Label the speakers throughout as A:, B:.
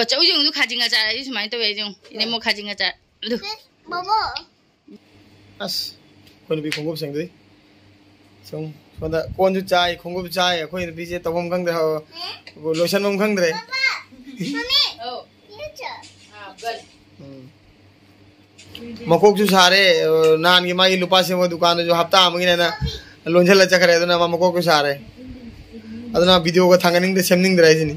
A: ꯑꯆꯧꯁꯤꯡꯗꯨ ꯈꯥꯖꯤꯡꯒ ꯆꯥꯔꯗꯤ ꯁꯨꯃꯥꯏꯅ ꯇꯧꯋꯦ ꯑꯩꯁꯨ ꯏꯅꯦꯝꯃꯣ ꯈꯥꯖꯤꯡꯒ ꯆꯥꯔ ꯑꯗꯨ
B: ꯑꯁ ꯑꯩꯈꯣꯏ ꯅꯨꯄꯤ ꯈꯣꯡꯎꯞꯁꯤꯡꯗꯨꯗꯤ ꯁꯨꯝ ꯁꯣꯝꯗ ꯀꯣꯟꯁꯨ ꯆꯥꯏ ꯈꯣꯡꯎꯞ ꯆꯥꯏ ꯑꯩꯈꯣꯏ ꯅꯨꯄꯤꯁꯦ ꯇꯧꯐꯝ ꯈꯪꯗ꯭ꯔꯦ ꯂꯣꯏꯁꯟꯐꯝ ꯈꯪꯗ꯭ꯔꯦ ꯃꯀꯣꯛꯁꯨ ꯁꯥꯔꯦ ꯅꯍꯥꯟꯒꯤ ꯃꯥꯒꯤ ꯂꯨꯄꯥ ꯁꯦꯝꯕ ꯗꯨꯀꯥꯟꯗꯁꯨ ꯍꯞꯇꯥ ꯑꯃꯒꯤꯅ ꯂꯣꯟꯁꯤꯜꯂ ꯆꯠꯈ꯭ꯔꯦ ꯑꯗꯨꯅ ꯃꯀꯣꯛꯁꯨ ꯁꯥꯔꯦ ꯑꯗꯨꯅ ꯚꯤꯗꯤꯑꯣꯒ ꯊꯥꯡꯒꯠꯅꯤꯡꯗꯦ ꯁꯦꯝꯅꯤꯡꯗ꯭ꯔꯦ ꯍꯥꯏꯁꯤꯅꯤ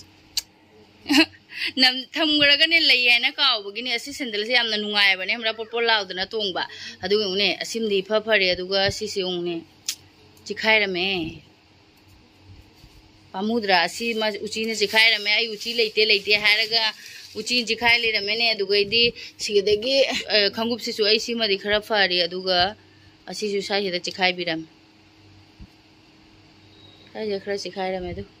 A: नम थमगरगने लेना कावगने सेंडल से नाइबने हमारा पोट लादना तोब अने फरे उने पामुद्रा उची ने चिखाइरमे आई उची लेते लेते हैरगा उची चिखा लेरमेने अदुगैदी से खरा फरे अदुगा असी सु साइदा खरा चिखाइरमे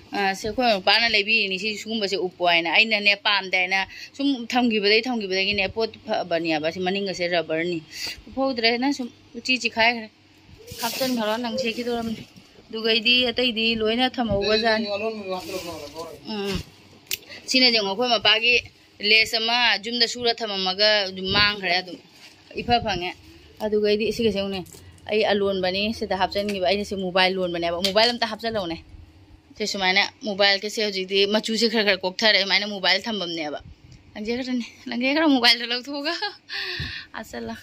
A: ꯁꯤ ꯑꯩꯈꯣꯏ ꯃꯄꯥꯅ ꯂꯩꯕꯤꯔꯤꯅꯤ ꯁꯤ ꯁꯤꯒꯨꯝꯕꯁꯦ ꯎꯞꯄꯣ ꯍꯥꯏꯅ ꯑꯩꯅꯅꯦ ꯄꯥꯝꯗꯦ ꯍꯥꯏꯅ ꯁꯨꯝ ꯊꯝꯈꯤꯕꯗꯒꯤ ꯊꯝꯈꯤꯕꯗꯒꯤꯅꯦ ꯄꯣꯠ ꯐꯕꯅꯦꯕ ꯁꯤ ꯃꯅꯤꯡꯒꯁꯦ ꯔꯕꯔꯅꯤ ꯎꯞꯍꯧꯗ꯭ꯔꯦꯅ ꯁꯨꯝ ꯎꯆꯤ ꯆꯤꯈꯥꯏꯈ꯭ꯔꯦ ꯍꯥꯞꯆꯤꯟꯈ꯭ꯔꯣ ꯅꯪ ꯁꯦꯠꯈꯤꯗꯧꯔꯝꯅꯤ ꯑꯗꯨꯒꯩꯗꯤ ꯑꯇꯩꯗꯤ ꯂꯣꯏꯅ ꯊꯝꯍꯧꯕꯖꯥꯠꯅꯤ ꯎꯝ ꯁꯤꯅ ꯌꯦꯡꯉꯣ ꯑꯩꯈꯣꯏ ꯃꯄꯥꯒꯤ ꯂꯦꯁ ꯑꯃ ꯌꯨꯝꯗ ꯁꯨꯔ ꯊꯝꯃꯝꯃꯒ ꯑꯗꯨꯝ ꯃꯥꯡꯈ꯭ꯔꯦ ꯑꯗꯨꯝ ꯏꯐ ꯐꯪꯉꯦ ꯑꯗꯨꯒꯩꯗꯤ ꯁꯤꯒꯁꯦ ꯌꯦꯡꯉꯨꯅꯦ ꯑꯩ ꯑꯂꯣꯟꯕꯅꯤ ꯁꯤꯗ ꯍꯥꯞꯆꯤꯟꯈꯤꯕ ꯑꯩꯅ ꯁꯤ ꯃꯣꯕꯥꯏꯜ ꯂꯣꯟꯕꯅꯦꯕ ꯃꯣꯕꯥꯏꯜ ꯑꯝꯇ ꯍꯥꯞꯆꯤꯜꯂꯧꯅꯦ ꯁꯤ ꯁꯨꯃꯥꯏꯅ ꯃꯣꯕꯥꯏꯜꯒꯁꯦ ꯍꯧꯖꯤꯛꯇꯤ ꯃꯆꯨꯁꯦ ꯈꯔ ꯈꯔ ꯀꯣꯛꯊꯔꯦ ꯁꯨꯃꯥꯏꯅ ꯃꯣꯕꯥꯏꯜ ꯊꯝꯐꯝꯅꯦꯕ ꯂꯪꯖꯦ ꯈꯔꯅꯤ ꯂꯪꯖꯦ ꯈꯔ ꯃꯣꯕꯥꯏꯜꯗ ꯂꯧꯊꯣꯛꯑꯒ ꯍꯥꯞꯆꯜꯂ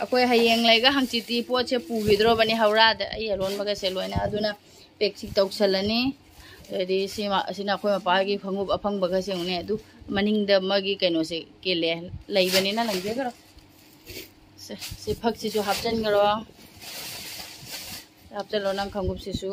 A: ꯑꯩꯈꯣꯏ ꯍꯌꯦꯡ ꯂꯩꯒ ꯍꯪꯆꯤꯠꯇꯤ ꯄꯣꯠꯁꯦ ꯄꯨꯈꯤꯗ꯭ꯔꯣꯕꯅꯤ ꯍꯧꯔꯥꯗ ꯑꯩ ꯑꯔꯣꯟꯕꯒꯁꯦ ꯂꯣꯏꯅ ꯑꯗꯨꯅ ꯄꯦꯛꯁꯤꯡ ꯇꯧꯁꯜꯂꯅꯤ ꯑꯗꯩꯗꯤ ꯁꯤꯃ ꯑꯁꯤꯅ ꯑꯩꯈꯣꯏ ꯃꯄꯥꯒꯤ ꯈꯣꯡꯎꯞ ꯑꯐꯪꯕꯒꯁꯦ ꯌꯦꯡꯉꯨꯅꯦ ꯑꯗꯨ ꯃꯅꯤꯡꯗ ꯃꯥꯒꯤ ꯀꯩꯅꯣꯁꯦ ꯀꯦꯜꯂꯦ ꯂꯩꯕꯅꯤꯅ ꯂꯪꯖꯈ꯭ꯔꯣ ꯁꯦ ꯁꯤ ꯐꯛꯁꯤꯁꯨ ꯍꯥꯞꯆꯤꯟꯈ꯭ꯔꯣ ꯍꯥꯞꯆꯜꯂꯣ ꯅꯪ ꯈꯣꯡꯎꯞꯁꯤꯁꯨ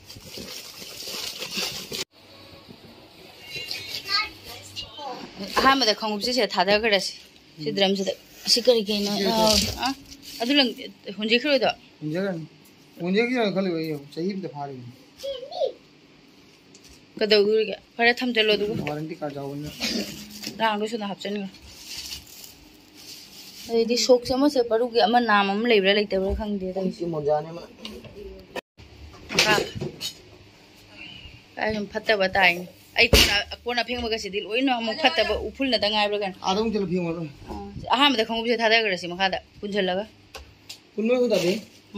A: ꯑꯍꯥꯟꯕꯗ ꯈꯣꯡꯎꯞꯁꯦ ꯁꯤꯗ ꯊꯥꯗꯈ꯭ꯔꯁꯤ ꯁꯤ ꯗ꯭ꯔꯝꯁꯤꯗ ꯁꯤ ꯀꯔꯤ ꯀꯩꯅꯣ ꯌꯥꯎꯔꯤ ꯑꯥ ꯑꯗꯨ ꯂꯪ ꯍꯨꯟꯖꯤꯛꯈ꯭ꯔꯣꯏꯗꯣ
B: ꯍꯨꯟꯖꯒꯅꯤ ꯍꯨꯟꯖꯒꯤꯔ ꯈꯜꯂꯤꯕ ꯑꯩ ꯆꯍꯤ ꯑꯃꯗ ꯐꯥꯔꯤꯅꯤ
A: ꯀꯩꯗꯧꯗꯣꯔꯤꯒꯦ ꯐꯔꯦ ꯊꯝꯖꯜꯂꯣ ꯑꯗꯨꯒ
B: ꯋꯥꯔꯟꯇꯤ ꯀꯥꯔꯗ ꯌꯥꯎꯕꯅꯤꯅ
A: ꯔꯥꯡꯗꯣ ꯁꯨꯅ ꯍꯥꯞꯆꯤꯟꯈ꯭ꯔꯣ ꯑꯗꯩꯗꯤ ꯁꯣꯛꯁ ꯑꯃ ꯆꯠꯄꯔꯨꯒꯤ ꯑꯃ ꯅꯥꯝ ꯑꯃ ꯂꯩꯕ꯭ꯔꯥ ꯂꯩꯇꯕ꯭ꯔꯥ ꯈꯪꯗꯦ
B: ꯁꯤ ꯃꯣꯖꯥꯅꯦ ꯑꯃ
A: ꯀꯥꯏ ꯁꯨꯝ ꯐꯠꯇꯕ ꯇꯥꯏꯅꯤ ꯑꯩ ꯀꯣꯟꯅ ꯀꯣꯟꯅ ꯐꯦꯡꯕꯒꯁꯤꯗꯤ ꯂꯣꯏꯅ ꯑꯃꯨꯛ ꯐꯠꯇꯕ ꯎꯐꯨꯜꯅꯗ ꯉꯥꯏꯕ꯭ꯔꯥ ꯀꯩꯅꯣ
B: ꯑꯥꯗ ꯑꯃꯨꯛ ꯆꯠꯂ ꯐꯦꯡꯉꯣ
A: ꯑꯍꯥꯟꯕꯗ ꯈꯣꯡꯎꯞꯁꯦ ꯊꯥꯗꯈ꯭ꯔꯁꯤ ꯃꯈꯥꯗ ꯄꯨꯟꯁꯤꯜꯂꯒ
B: ꯄꯨꯟꯅ ꯎꯗꯗꯤ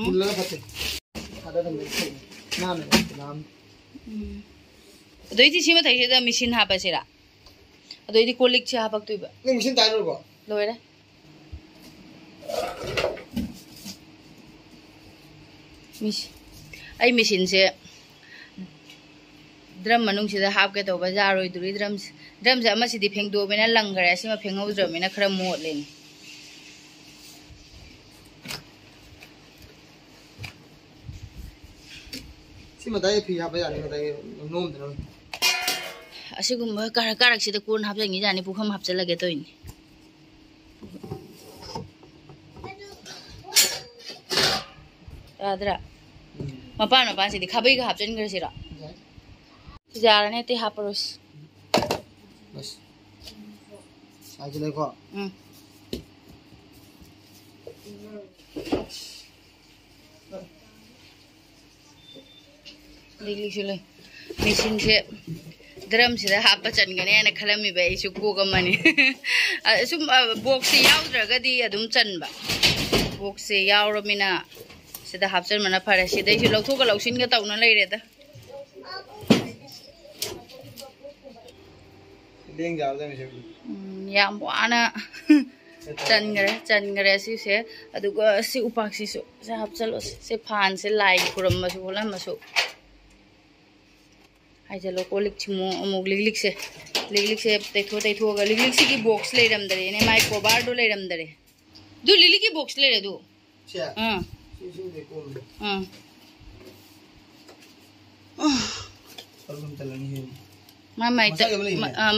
B: ꯄꯨꯜꯂꯒ ꯐꯠꯇꯦ ꯑꯥꯗ ꯊꯝꯕ ꯅꯥꯝꯃꯦ ꯅꯥꯝ
A: ꯑꯗꯩꯗꯤ ꯁꯤ ꯃꯊꯛꯁꯤꯗ ꯃꯦꯆꯤꯟ ꯍꯥꯞꯄꯁꯤꯔꯥ ꯑꯗꯩꯗꯤ ꯀꯣꯜ ꯂꯤꯛꯁꯦ ꯍꯥꯞꯄꯛꯇꯣꯏꯕ
B: ꯅꯪ ꯃꯤꯁꯤꯟ ꯇꯥꯏꯔꯨꯔꯕꯣ
A: ꯂꯣꯏꯔꯦ ꯃꯤꯁ ꯑꯩ ꯃꯦꯆꯤꯟꯁꯦ ꯗ꯭ꯔꯝ ꯃꯅꯨꯡꯁꯤꯗ ꯍꯥꯞꯀꯦ ꯇꯧꯕ ꯌꯥꯔꯣꯏꯗꯣꯔꯤ ꯗ꯭ꯔꯝꯁꯦ ꯗ꯭ꯔꯝꯁꯦ ꯑꯃꯁꯤꯗꯤ ꯐꯦꯡꯗꯣꯛꯑꯕꯅꯤꯅ ꯂꯪꯈꯔꯦ ꯑꯁꯤꯃ ꯐꯦꯡꯍꯧꯗ꯭ꯔꯕꯅꯤꯅ ꯈꯔ ꯃꯣꯠꯂꯦꯅꯤ
B: ꯁꯤ ꯃꯇꯥꯏ ꯐꯤ ꯍꯥꯞꯄ ꯌꯥꯅꯤ ꯃꯇꯥꯏ ꯅꯣꯝꯗꯅ
A: ꯑꯁꯤꯒꯨꯝꯕ ꯀꯥꯔꯛ ꯀꯥꯔꯛꯁꯤꯗ ꯀꯣꯟ ꯍꯥꯞꯆꯟꯈꯤꯖꯥꯅꯤ ꯄꯨꯈꯝ ꯍꯥꯞꯆꯜꯂꯒꯦ ꯇꯧꯏꯅꯤ ꯇꯥꯗ꯭ꯔꯥ ꯃꯄꯥꯟ ꯃꯄꯥꯟꯁꯤꯗꯤ ꯈꯥꯕꯩꯒ ꯍꯥꯞꯆꯟꯈ꯭ꯔꯁꯤꯔꯣ
B: Sejarahnya ते
A: hapus. Bos. Aja lagi kok. Hmm. Lili sila. Mesin siya. Drum से हाप चनगने खलमीब इस कोगमने सूम बोक्स याद्रगदी चनब बोक्स यावरमीना हापचन फरे सिद्ध
B: लौथोग लौसीग तौना
A: लेरद ꯌꯥꯝ ꯋꯥꯅ ꯆꯟꯈ꯭ꯔꯦ ꯆꯟꯈ꯭ꯔꯦ ꯁꯤꯁꯦ ꯑꯗꯨꯒ ꯁꯤ ꯎꯄꯥꯛꯁꯤꯁꯨ ꯁꯦ ꯍꯥꯞꯆꯜꯂꯣ ꯁꯤ ꯐꯥꯟꯁꯦ ꯂꯥꯏ ꯈꯨꯔꯝꯃꯁꯨ ꯈꯣꯠꯂꯝꯃꯁꯨ ꯍꯥꯏꯖꯜꯂꯣ ꯀꯣ ꯂꯤꯛ ꯁꯤꯃꯨ ꯑꯃꯨꯛ ꯂꯤꯛꯂꯤꯛꯁꯦ ꯂꯤꯛꯂꯤꯛꯁꯦ ꯇꯩꯊꯣꯛ ꯇꯩꯊꯣꯛꯑꯒ ꯂꯤꯛꯂꯤꯛꯁꯤꯒꯤ ꯕꯣꯛꯁ ꯂꯩꯔꯝꯗꯔꯦꯅꯦ ꯃꯥꯏ ꯀꯣꯕꯥꯔꯗꯣ ꯂꯩꯔꯝꯗꯔꯦ ꯑꯗꯨ ꯂꯤꯛꯂꯤꯛꯀꯤ ꯕꯣꯛꯁ ꯂꯩꯔꯦ ꯑꯗꯨ ꯑꯥ ꯑꯥ ꯃꯥ ꯃꯥꯏ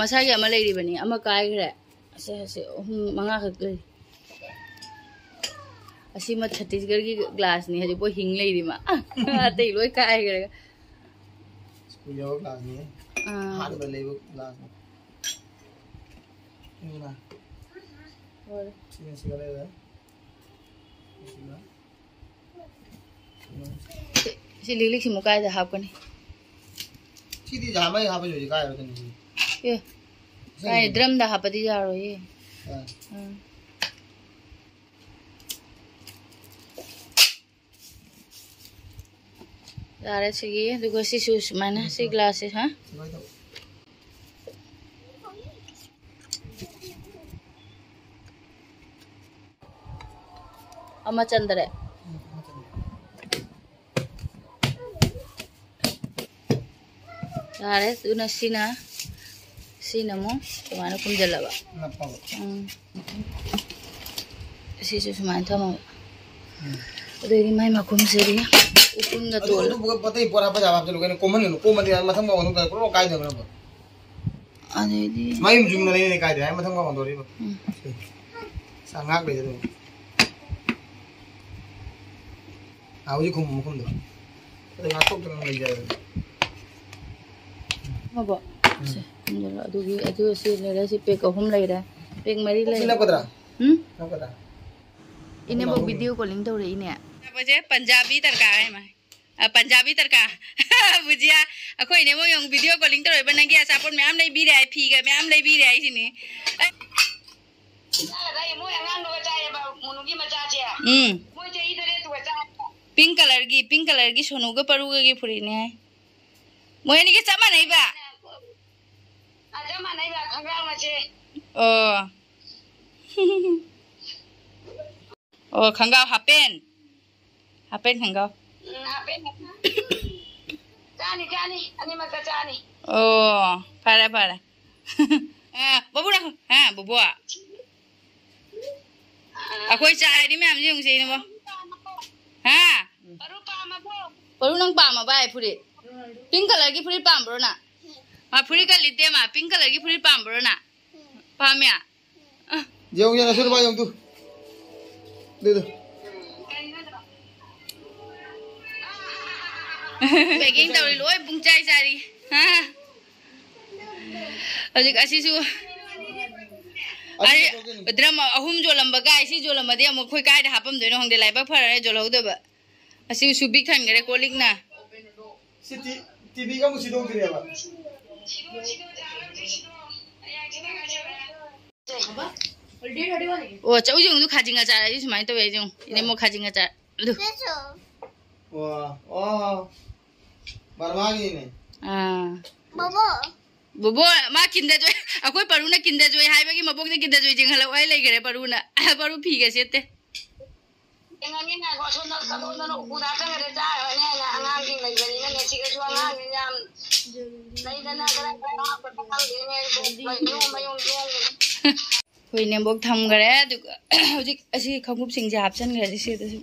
B: ꯃꯁꯥꯒꯤ ꯑꯃ
A: ꯂꯩꯔꯤꯕꯅꯤ ꯑꯃ ꯀꯥꯏꯈ꯭ꯔꯦ ꯑꯁꯤ ꯑꯁꯤ ꯑꯍꯨꯝ ꯃꯉꯥ ꯈꯛ ꯂꯩ ꯑꯁꯤꯃ ꯁꯇꯤꯁꯒꯔꯒꯤ ꯒ꯭ꯂꯥꯁꯅꯤ ꯍꯧꯖꯤꯛꯐꯥꯎ ꯍꯤꯡ ꯂꯩꯔꯤꯃ ꯑꯇꯩ ꯂꯣꯏ ꯀꯥꯏꯈ꯭ꯔꯦ
B: ꯁ꯭ꯀꯨꯜ ꯌꯥꯎꯕ ꯒ꯭ꯂꯥꯁꯅꯤ ꯑꯍꯥꯟꯕ ꯂꯩꯕ
A: ꯒ꯭ꯂꯥꯁꯅꯤ
B: ꯁꯤꯅ ꯁꯤꯒ ꯂꯩꯔꯦ ꯁꯤꯒ
A: ꯁꯤ ꯂꯤꯛ ꯂꯤꯛꯁꯤꯃꯨꯛ ꯀꯥꯏꯗ ꯍꯥꯞꯀꯅꯤ
B: सीधी जहाँ यहाँ पे जो जगह है ये
A: आई ड्रम दा हपति जा
B: रो
A: ये यार ऐसे ये देखो सी शूज़ माने सी
B: ग्लासेस हाँ
A: अमा चंद्र है Sares, una sina. Sina mo. Tumano
B: kung dalawa.
A: Napawa. Mm. Kasi susumahan tama. Hmm. Makum seri
B: Upun
A: na
B: tol. Ano buka patay pora pa jawab chalo common no common yan matham gawan ka kalau kai na ba. Ani
A: di.
B: main jum na ni eh, kai dai eh, matham gawan
A: dori
B: ba. Hmm. Sangak le jado. Awi ah, kum kum do. Tengah tok tengah le.
A: ꯃꯕꯣ ꯁꯦ ꯈꯨꯝꯖꯤꯜꯂꯣ ꯑꯗꯨꯒꯤ ꯑꯗꯨ ꯁꯤ ꯂꯩꯔꯦ ꯁꯤ ꯄꯦꯛ ꯑꯍꯨꯝ ꯂꯩꯔꯦ ꯄꯦꯛ ꯃꯔꯤ
B: सिला
A: ꯂꯩꯔꯦ
B: पदरा
A: ꯎꯝ
B: ना पता
A: इन्हें वीडियो कॉलिंग तो रही ने बजे पंजाबी तड़का है मैं पंजाबी तड़का बुझिया अखोई ने मो yung video calling तो रही बनगी असापोट मैम नहीं भी रहा है फीगा मैम नहीं भी रहा है इसीने हम्म पिंक कलर की पिंक कलर की सोनू के परू के फुरी ने मोय नि के चमा नहीं बा ꯆꯞ ꯃꯥꯟꯅꯩꯕ ꯈꯪꯒ꯭ꯔꯥꯎ ꯃꯆꯦ ꯑꯣ ꯑꯣ ꯈꯪꯒꯥꯎ ꯍꯥꯄꯦꯟ ꯍꯥꯄꯦꯟ ꯈꯪꯒꯥꯎ ꯍꯥꯄꯦꯟ ꯆꯥꯅꯤ ꯆꯥꯅꯤ ꯑꯅꯤꯃꯛꯇ ꯆꯥꯅꯤ ꯑꯣ ꯐꯔꯦ ꯐꯔꯦ ꯑ ꯕꯕꯨ ꯅꯈꯣ ꯑ ꯕꯕꯨ ꯑꯩꯈꯣꯏ ꯆꯥꯔꯗꯤ ꯃꯌꯥꯝꯁꯦ ꯌꯦꯡꯁꯦꯅꯕꯣ ꯍꯥ ꯄꯔꯨ ꯄꯥꯝꯃꯕꯣ ꯄꯔꯨ ꯅꯪ ꯄꯥꯝꯃꯕ ꯍꯥꯏ ꯐꯨꯔꯤꯠ ꯄꯤꯡ ꯀꯂꯔꯒꯤ ꯐꯨꯔꯤꯠ ꯄꯥꯝꯕ꯭ꯔꯣ ꯅꯪ ka lite ma pink color ki puri pam bro na. Pam ya.
B: जो ये रसूल भाई हम तू दे दो
A: Begging daw 오, 저 우정도 가진가 잘 이제 많이 또 해줘. 이제 뭐 가진가 잘. 루. 와, 와. 말마기네. 아. 뭐뭐. 뭐뭐 마
B: 긴데 줘. 아, 거기
A: 바루나 긴데 줘. 하이백이 뭐복네 긴데 줘. 지금
C: 할라
B: 와이
A: 레게래 바루나. 바루 피게 셋대. joy hai ba ki mabok de kinda joy jing hala wai lai gare paru na paru phi ga sete ꯍꯣꯏ ꯅꯦꯝꯕꯣꯛ ꯊꯝꯈꯔꯦ ꯑꯗꯨꯒ ꯍꯧꯖꯤꯛ ꯑꯁꯤ ꯈꯣꯡꯎꯞꯁꯤꯡꯁꯦ ꯍꯥꯞꯆꯤꯟꯈ꯭ꯔꯦ ꯁꯤꯗꯁꯨ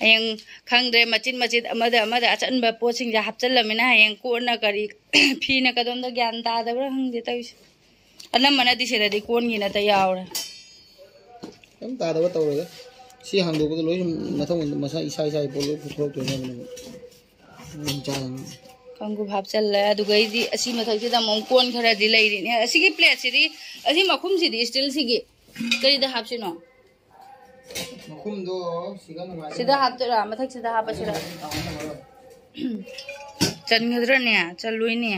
A: ꯍꯌꯦꯡ ꯈꯪꯗ꯭ꯔꯦ ꯃꯆꯤꯟ ꯃꯆꯤꯟ ꯑꯃꯗ ꯑꯃꯗ ꯑꯆꯟꯕ ꯄꯣꯠꯁꯤꯡꯁꯦ ꯍꯥꯞꯆꯤꯜꯂꯝꯃꯤꯅ ꯍꯌꯦꯡ ꯀꯣꯟꯅ ꯀꯔꯤ ꯐꯤꯅ ꯀꯗꯣꯝꯗ ꯒ꯭ꯌꯥꯟ ꯇꯥꯗꯕ꯭ꯔꯥ ꯈꯪꯗꯦ ꯇꯧꯔꯤꯁꯦ ꯑꯅꯝꯕꯅꯗꯤ ꯁꯤꯗꯗꯤ ꯀꯣꯟꯒꯤ ꯅꯠꯇ ꯌꯥꯎꯔꯦ
B: ꯀꯩꯝ ꯇꯥꯗꯕ ꯇꯧꯔꯣꯏꯗ ꯁꯤ ꯍꯥꯡꯗꯣꯛꯄꯗ ꯂꯣꯏ ꯃꯊꯪ ꯃꯁꯥ ꯏꯁꯥ ꯏꯁꯥꯒꯤ ꯄꯣꯠ ꯂꯣꯏ ꯄꯨꯊꯣꯔꯛꯇꯣꯏꯅꯦꯕ ꯆꯥꯗꯅ
A: ꯈꯣꯡꯒꯨꯞ ꯍꯥꯞꯆꯜꯂꯦ ꯑꯗꯨꯒꯩꯗꯤ ꯑꯁꯤ ꯃꯊꯛꯁꯤꯗ ꯑꯃꯨꯛ ꯀꯣꯟ ꯈꯔꯗꯤ ꯂꯩꯔꯤꯅꯦ ꯑꯁꯤꯒꯤ ꯄ꯭ꯂꯦꯠꯁꯤꯗꯤ ꯑꯁꯤ ꯃꯈꯨꯝꯁꯤꯗꯤ ꯏꯁꯇꯤꯜꯁꯤꯒꯤ ꯀꯔꯤꯗ ꯍꯥꯞꯁꯤꯅꯣ
B: ꯃꯈꯨꯝꯗꯣ ꯁꯤꯒ ꯅꯨꯡꯉꯥꯏ
A: ꯁꯤꯗ ꯍꯥꯞꯇꯣꯏꯔꯥ ꯃꯊꯛꯁꯤꯗ ꯍꯥꯞꯄꯁꯤꯔꯥ ꯆꯟꯒꯗ꯭ꯔꯅꯦ ꯆꯜꯂꯣꯏꯅꯦ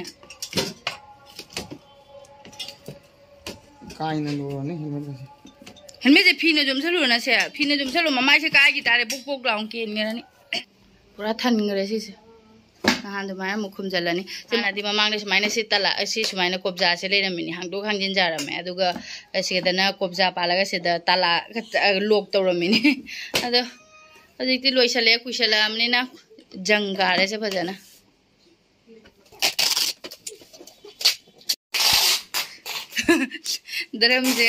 B: ꯀꯥꯏꯅ ꯂꯨꯔꯅꯤ ꯍꯦꯜꯃꯦꯠꯁꯦ
A: ꯍꯦꯜꯃꯦꯠꯁꯦ ꯐꯤꯅ ꯌꯣꯝꯁꯜꯂꯨꯔꯅ ꯁꯦ ꯐꯤꯅ ꯌꯣꯝꯁꯜꯂꯨ ꯃꯃꯥꯏꯁꯦ ꯀꯥꯏꯒꯤ ꯇꯥꯔꯦ ꯄꯣꯛ ꯄꯣꯛ ꯂꯥꯎꯅ ꯀꯦꯟꯈ꯭ꯔꯅꯤ ꯄꯨꯔꯥ ꯊꯟꯈ꯭ꯔꯦ ꯁꯤꯁꯦ ꯅꯍꯥꯟ ꯑꯗꯨꯃꯥꯏꯅ ꯑꯃꯨꯛ ꯈꯨꯝꯖꯤꯜꯂꯅꯤ ꯍꯥꯟꯅꯗꯤ ꯃꯃꯥꯡꯗ ꯁꯨꯃꯥꯏꯅ ꯁꯤ ꯇꯂꯥ ꯁꯤ ꯁꯨꯃꯥꯏꯅ ꯀꯣꯕꯖꯥꯁꯦ ꯂꯩꯔꯝꯃꯤꯅꯤ ꯍꯥꯡꯗꯣꯛ ꯍꯥꯡꯖꯤꯟꯖꯔꯝꯃꯦ ꯑꯗꯨꯒ ꯁꯤꯗꯅ ꯀꯣꯕꯖꯥ ꯄꯥꯜꯂꯒ ꯁꯤꯗ ꯇꯂꯥ ꯂꯣꯛ ꯇꯧꯔꯝꯃꯤꯅꯤ ꯑꯗꯣ ꯍꯧꯖꯤꯛꯇꯤ ꯂꯣꯏꯁꯜꯂꯛꯑꯦ ꯀꯨꯏꯁꯜꯂꯛꯑꯕꯅꯤꯅ ꯖꯪ ꯀꯥꯔꯦꯁꯦ ꯐꯖꯅ ꯗꯔꯝꯁꯦ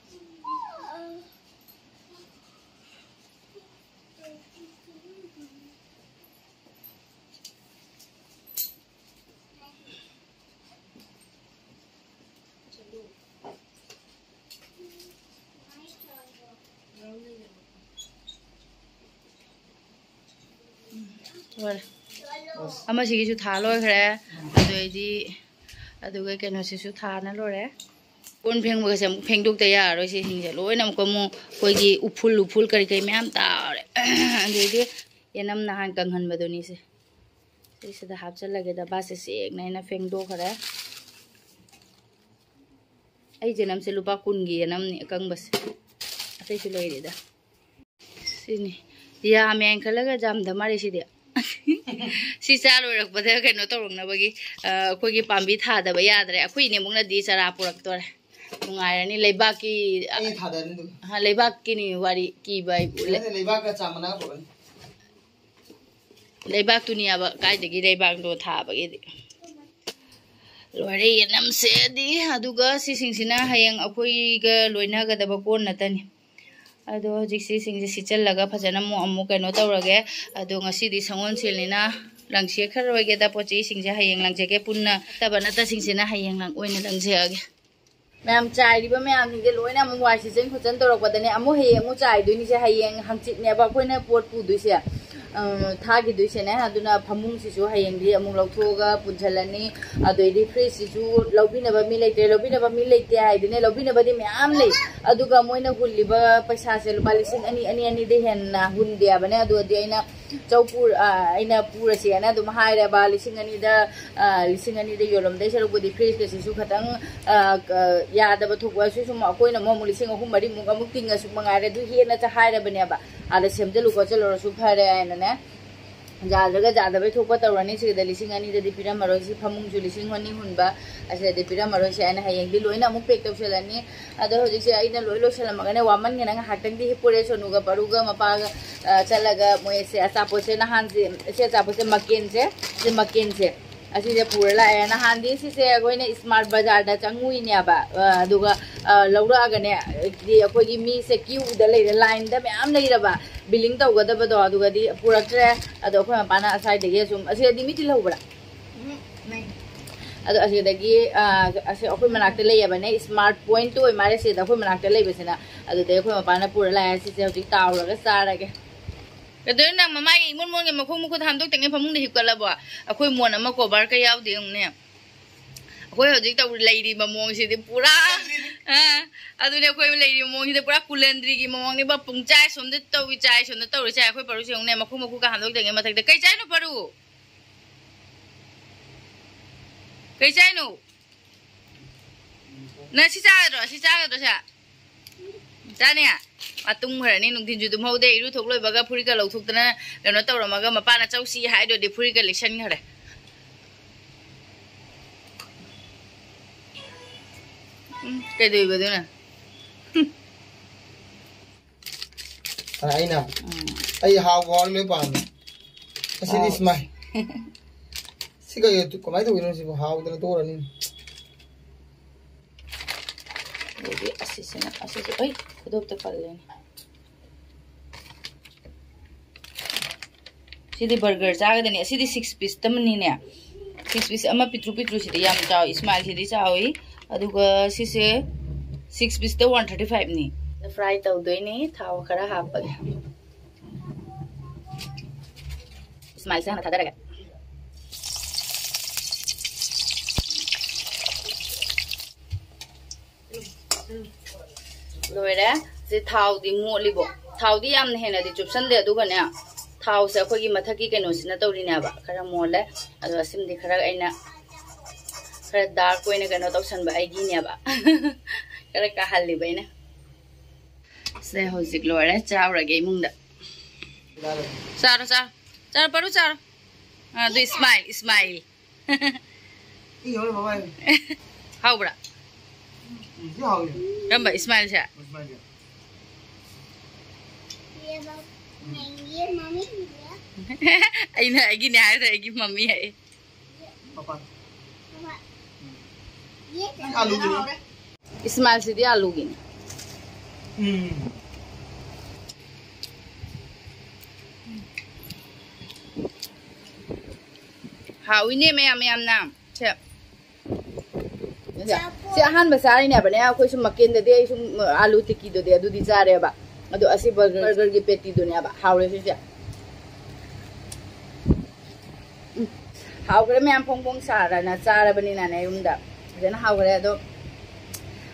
A: ꯑꯃꯁꯤꯒꯤꯁꯨ ꯊꯥ ꯂꯣꯏꯈ꯭ꯔꯦ ꯑꯗꯨꯗꯩꯗꯤ ꯑꯗꯨꯒ ꯀꯩꯅꯣꯁꯤꯁꯨ ꯊꯥꯅ ꯂꯣꯏꯔꯦ ꯀꯣꯟ ꯐꯦꯡꯕꯒꯁꯦ ꯑꯃꯨꯛ ꯐꯦꯡꯗꯣꯛꯇ ꯌꯥꯔꯔꯣꯏ ꯁꯤꯁꯤꯡꯁꯦ ꯂꯣꯏꯅ ꯑꯃꯨꯛ ꯑꯃꯨꯛ ꯑꯩꯈꯣꯏꯒꯤ ꯎꯐꯨꯜ ꯎꯐꯨꯜ ꯀꯔꯤ ꯀꯔꯤ ꯃꯌꯥꯝ ꯇꯥꯔꯦ ꯑꯗꯨꯗꯩꯗꯤ ꯌꯦꯅꯝ ꯅꯍꯥꯟ ꯀꯪꯍꯟꯕꯗꯨꯅꯤ ꯁꯦ ꯁꯤꯁꯤꯗ ꯍꯥꯞꯆꯤꯜꯂꯒꯦ ꯗꯕꯥꯁꯦ ꯁꯦꯡꯅ ꯑꯩꯅ ꯐꯦꯡꯗꯣꯛꯈ꯭ꯔꯦ ꯑꯩ ꯌꯦꯅꯝꯁꯦ ꯂꯨꯄꯥ ꯀꯨꯟꯒꯤ ꯌꯦꯅꯝꯅꯤ ꯑꯀꯪꯕꯁꯦ ꯑꯇꯩꯁꯨ ꯂꯩꯔꯤꯗ ꯁꯤꯅꯤ ꯌꯥꯝꯃꯦ ꯈꯜꯂꯒ ꯌꯥꯝꯗ ꯃꯥꯜꯂꯦ ꯁꯤꯗꯤ ꯁꯤ ꯆꯥ ꯂꯣꯏꯔꯛꯄꯗ ꯀꯩꯅꯣ ꯇꯧꯔꯛꯅꯕꯒꯤ ꯑꯩꯈꯣꯏꯒꯤ ꯄꯥꯝꯕꯤ ꯊꯥꯗꯕ ꯌꯥꯗ꯭ꯔꯦ ꯑꯩꯈꯣꯏ ꯏꯅꯦꯃꯨꯛꯅꯗꯤ ꯆꯔꯥ ꯄꯨꯔꯛꯇꯣꯔꯦ ꯅꯨꯡꯉꯥꯏꯔꯅꯤ ꯂꯩꯕꯥꯛꯀꯤ ꯂꯩꯕꯥꯛꯀꯤꯅꯤ ꯋꯥꯔꯤ ꯀꯤꯕ ꯂꯩꯕꯥꯛꯇꯨꯅꯤꯌꯥꯕ ꯀꯥꯏꯗꯒꯤ ꯂꯩꯕꯥꯛꯇꯣ ꯊꯥꯕꯒꯤꯗꯤ ꯂꯣꯏꯔꯦ ꯌꯦꯅꯝꯁꯦꯗꯤ ꯑꯗꯨꯒ ꯁꯤꯁꯤꯡꯁꯤꯅ ꯍꯌꯦꯡ ꯑꯩꯈꯣꯏꯒ ꯂꯣꯏꯅꯒꯗꯕ ꯀꯣꯟ ꯅꯠꯇꯅꯤ ꯑꯗꯣ ꯍꯧꯖꯤꯛ ꯁꯤꯁꯤꯡꯁꯦ ꯁꯤꯠꯆꯜꯂꯒ ꯐꯖꯅ ꯑꯃꯨꯛ ꯑꯃꯨꯛ ꯀꯩꯅꯣ ꯇꯧꯔꯒꯦ ꯑꯗꯣ ꯉꯁꯤꯗꯤ ꯁꯪꯒꯣꯜꯁꯦꯜꯅꯤꯅ ꯂꯪꯁꯦꯛꯈ꯭ꯔꯔꯣꯏꯒꯦꯗ ꯄꯣꯠ ꯆꯩꯁꯤꯡꯁꯦ ꯍꯌꯦꯡ ꯂꯪꯖꯒꯦ ꯄꯨꯟꯅ ꯇꯕ ꯅꯠꯇꯁꯤꯡꯁꯤꯅ ꯍꯌꯦꯡ ꯂꯪ ꯑꯣꯏꯅ ꯂꯪꯖꯑꯒꯦ ꯃꯌꯥꯝ ꯆꯥꯏꯔꯤꯕ ꯃꯌꯥꯝꯁꯤꯡꯁꯦ ꯂꯣꯏꯅ ꯑꯃꯨꯛ ꯋꯥꯏ ꯁꯤꯆꯟ ꯈꯣꯠꯆꯟ ꯇꯧꯔꯛꯄꯗꯅꯦ ꯑꯃꯨꯛ ꯍꯌꯦꯡ ꯑꯃꯨꯛ ꯆꯥꯏꯗꯣꯏꯅꯤꯁꯦ ꯍꯌꯦꯡ ꯍꯪꯆꯤꯠꯅꯦꯕ ꯑꯩꯈꯣꯏꯅ ꯄꯣꯠ ꯄꯨꯗꯣꯏꯁꯦ थागिदुइसेने अदुना फमुंगसिसु हयेंदि अमुक लौथोगा पुंजलनि अदैदि फ्रिजसिसु लेते लौबिनबा मि लेते हाइदिने लौबिनबदि म्याम ले अदुगा मोइना पैसा से लुपा लिसिंग अनि अनि अनि दे हेन्ना हुन्दिया चौपुर अन पुरसेन अम लिङ अनिद लिङ अनिद योलम्दै सरुपदि फ्रिजकसिसु खतङ यादब थोपसु सुम अखोइन ममु लिङ अहुम मरिमुक अमुक तिङसु मङारे दु हेन चाहिँ हाइरबने अब आदा सेम्जलु खोचलरसु फरे आएन ꯌꯥꯗ꯭ꯔꯒ ꯌꯥꯗꯕꯩ ꯊꯣꯛꯄ ꯇꯧꯔꯅꯤ ꯁꯤꯗ ꯂꯤꯁꯤꯡ ꯑꯅꯤꯗꯗꯤ ꯄꯤꯔꯝꯃꯔꯣꯏ ꯁꯤ ꯐꯃꯨꯡꯁꯨ ꯂꯤꯁꯤꯡ ꯑꯅꯤ ꯍꯨꯟꯕ ꯑꯁꯤꯗꯗꯤ ꯄꯤꯔꯝꯃꯔꯣꯏꯁꯦ ꯑꯩꯅ ꯍꯌꯦꯡꯗꯤ ꯂꯣꯏꯅ ꯑꯃꯨꯛ ꯄꯦꯛ ꯇꯧꯁꯜꯂꯅꯤ ꯑꯗꯣ ꯍꯧꯖꯤꯛꯁꯦ ꯑꯩꯅ ꯂꯣꯏ ꯂꯣꯏꯁꯜꯂꯝꯃꯒꯅꯦ ꯋꯥꯃꯟꯒꯅ ꯉꯥꯏꯍꯥꯛꯇꯪꯗꯤ ꯍꯤꯞꯄꯨꯔꯦ ꯁꯣꯅꯨꯒ ꯄꯔꯨꯒ ꯃꯄꯥꯒ ꯆꯠꯂꯒ ꯃꯣꯏꯁꯦ ꯑꯆꯥꯄꯣꯠꯁꯦ ꯅꯍꯥꯟꯁꯦ ꯁꯤ ꯑꯆꯥꯄꯣꯠꯁꯦ ꯃꯀꯦꯟꯁꯦ ꯁꯤ ꯃꯀꯦꯟꯁꯦ असीदे पूरा लाए नहांदी सिसे अगोइने स्मार्ट बाज़ार दा चंगुइने अब दुगा लौरा गने दि अकोगी मी से क्यू द ले लाइन द मैम ले रबा बिलिंग तो गदा बदो दुगा दि पूरा ट्रे अदो अखो पाना असाइ दे ये सुम असी दिमी तिल होबड़ा नहीं अदो असी दगी असी अखो ले बने स्मार्ट पॉइंट तो मारे से ले पूरा लाए सिसे होती सारा के cái nang mama cái muốn muốn cái mà không muốn tham tốt tiếng cái phong muốn đi hiệp cả là bỏ. À khôi muốn mà có bảo cái áo đi ông nè. Khôi học dịch tàu lấy đi mà muốn gì thì pura à à tụi này khôi lấy đi muốn gì thì pura kulendri cái muốn này bắp pung chai xong thì tàu cái chai xong thì tàu cái chai khôi paru ông nè mà không muốn cái tham tốt tiếng cái mà thấy cái chai nó paru cái chai nó nè xí cha rồi xí cha rồi sao cha nè. ꯇꯨꯝꯈ꯭ꯔꯅꯤ ꯅꯨꯡꯊꯤꯟꯁꯨ ꯇꯨꯝꯍꯧꯗꯦ ꯏꯔꯨ ꯊꯣꯛ ꯂꯣꯏꯕꯒ ꯐꯨꯔꯤꯠꯀ ꯂꯧꯊꯣꯛꯇꯅ ꯀꯩꯅꯣ ꯇꯧꯔꯝꯃꯒ ꯃꯄꯥꯅ ꯆꯧꯁꯤ ꯍꯥꯏꯗꯣꯗꯤ ꯐꯨꯔꯤꯠꯀ ꯂꯤꯛꯁꯟꯈ꯭ꯔꯦ ꯎꯝ ꯀꯩꯗꯧꯏꯕ ꯑꯗꯨꯅ
B: ꯑꯩꯅ
A: ꯎꯝ
B: ꯑꯩ ꯍꯥꯎꯕ ꯍꯥꯎꯔ ꯂꯣꯏ ꯄꯥꯝꯃꯦ ꯑꯁꯤꯗꯤ
A: ꯍꯥꯎ.
B: ꯏꯁꯃꯥꯏ ꯁꯤꯒ ꯀꯃꯥꯏꯅ ꯇꯧꯒꯤꯅꯣ ꯁꯤꯕꯨ ꯍꯥꯎꯗꯅ ꯇꯣꯛꯔꯅꯤ
A: Asisina, asisi. Ay, kadobta pala yun. Sidi burger. Saga dani. Sidi six piece. Tamani niya. Six piece. Ama pitru pitru sidi. Yam chao. Ismail sidi chao. Aduga sisi six piece the one thirty five ni. Fry tau do ini. Thao kara hapag. Ismail sana thada raga. Mm-hmm. loire si thau đi mua đi bộ thau di này he na di để de du nha thau se khoi gi matha ki keno sina tori ne ba khara mo đi adu
B: asim cái khara aina khara dark
A: koi
B: ne keno tau san ba
A: ai gi
B: ne ba khara ka hal
C: li bai ne se ho zik
A: loire chao ra ge mung da
B: saro
C: saro
A: chào paru saro adu smile smile Hau bra.
B: Hau bra.
A: Kan ba Ismail sha.
B: कितना गया
C: ये mummy mummy है पापा
B: आलू गिनी इस्माइल
A: सीधी आलू
B: गिनी
A: how इने में हमें हम नाम छः ꯁꯤ ꯑꯍꯥꯟꯕ ꯆꯥꯔꯤꯅꯦꯕꯅꯦ ꯑꯩꯈꯣꯏ ꯁꯨꯝ ꯃꯀꯦꯟꯗꯗꯤ ꯑꯩ ꯁꯨꯝ ꯑꯥꯂꯨ ꯇꯤꯛꯀꯤꯗꯨꯗꯤ ꯑꯗꯨꯗꯤ ꯆꯥꯔꯦꯕ ꯑꯗꯣ ꯑꯁꯤ ꯕꯔꯒꯔ ꯕꯔꯒꯔꯒꯤ ꯄꯦꯇꯤꯗꯨꯅꯦꯕ ꯍꯥꯎꯔꯦ ꯁꯤꯁꯦ ꯎꯝ. ꯍꯥꯎꯈ꯭ꯔꯦ ꯃꯌꯥꯝ ꯐꯣꯡ ꯐꯣꯡ ꯁꯥꯔꯅ ꯆꯥꯔꯕꯅꯤꯅꯅꯦ ꯌꯨꯝꯗ ꯐꯖꯅ ꯍꯥꯎꯈ꯭ꯔꯦ ꯑꯗꯣ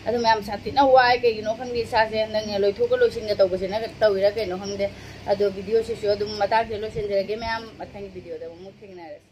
A: ꯑꯗꯨ ꯃꯌꯥꯝ ꯁꯥꯊꯤꯅ ꯋꯥꯏ ꯀꯩꯒꯤꯅꯣ ꯈꯪꯗꯦ ꯏꯁꯥꯁꯦ ꯅꯪꯅ ꯂꯣꯏꯊꯣꯛꯀ ꯂꯣꯏꯁꯤꯟꯒ ꯇꯧꯕꯁꯤꯅ ꯇꯧꯋꯤꯔꯥ ꯀꯩꯅꯣ ꯈꯪꯗꯦ ꯑꯗꯣ ꯚꯤꯗꯤꯑꯣꯁꯤꯁꯨ ꯑꯗꯨꯝ ꯃꯇꯥꯡꯁꯦ ꯂꯣꯏꯁꯤꯟꯖꯔꯒꯦ ꯃꯌꯥꯝ ꯃꯊꯪꯒꯤ ꯚꯤꯗꯤꯑꯣꯗ ꯑꯃꯨꯛ ꯊꯦꯡꯅꯔꯁꯤ